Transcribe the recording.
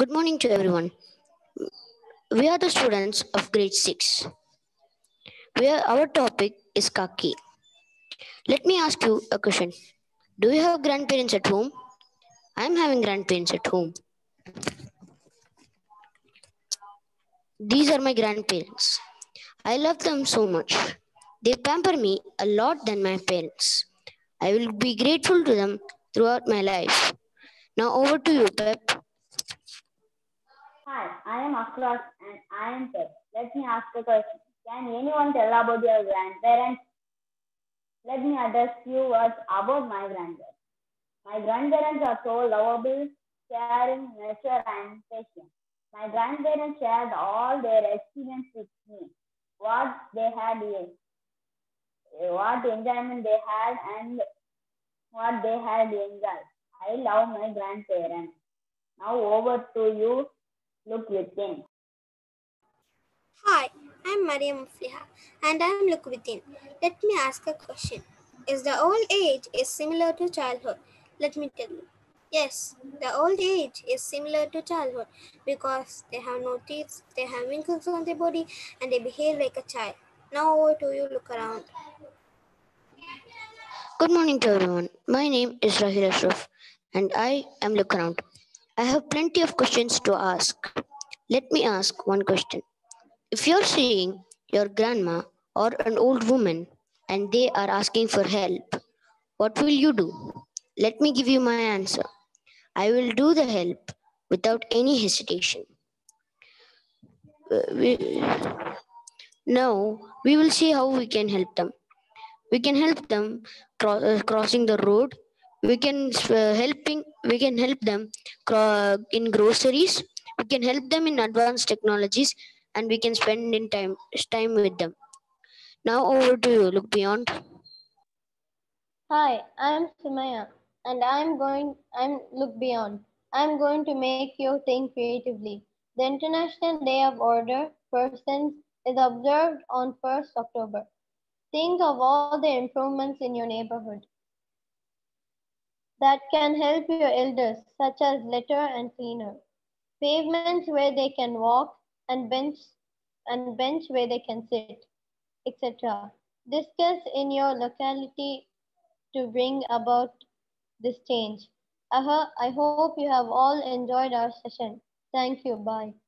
Good morning to everyone. We are the students of grade 6. We are, our topic is kaki. Let me ask you a question. Do you have grandparents at home? I am having grandparents at home. These are my grandparents. I love them so much. They pamper me a lot than my parents. I will be grateful to them throughout my life. Now over to you, Pep. Hi, I am Akras and I am Pep. Let me ask a question. Can anyone tell about your grandparents? Let me address few words about my grandparents. My grandparents are so lovable, caring, nurture, and patient. My grandparents shared all their experience with me, what they had, eh, what enjoyment they had, and what they had enjoyed. I love my grandparents. Now over to you, look within. Hi, I'm Mariam Mufliha and I'm Look Within. Let me ask a question. Is the old age is similar to childhood? Let me tell you. Yes, the old age is similar to childhood because they have no teeth, they have wrinkles on their body, and they behave like a child. Now over to you, look around. Good morning to everyone. My name is Rahil Ashraf and I am Look Around. I have plenty of questions to ask. Let me ask one question. If you're seeing your grandma or an old woman and they are asking for help, what will you do? Let me give you my answer. I will do the help without any hesitation. Uh, now we will see how we can help them. We can help them uh, crossing the road. We can uh, helping. We can help them in groceries. We can help them in advanced technologies, and we can spend in time time with them. Now over to you. Look beyond. Hi, I'm Sumaya and I'm going I'm look beyond. I'm going to make you think creatively. The International Day of Older Persons is observed on 1st October. Think of all the improvements in your neighborhood that can help your elders, such as litter and cleaner, pavements where they can walk, and bench and bench where they can sit, etc. Discuss in your locality to bring about this change. I, I hope you have all enjoyed our session. Thank you. Bye.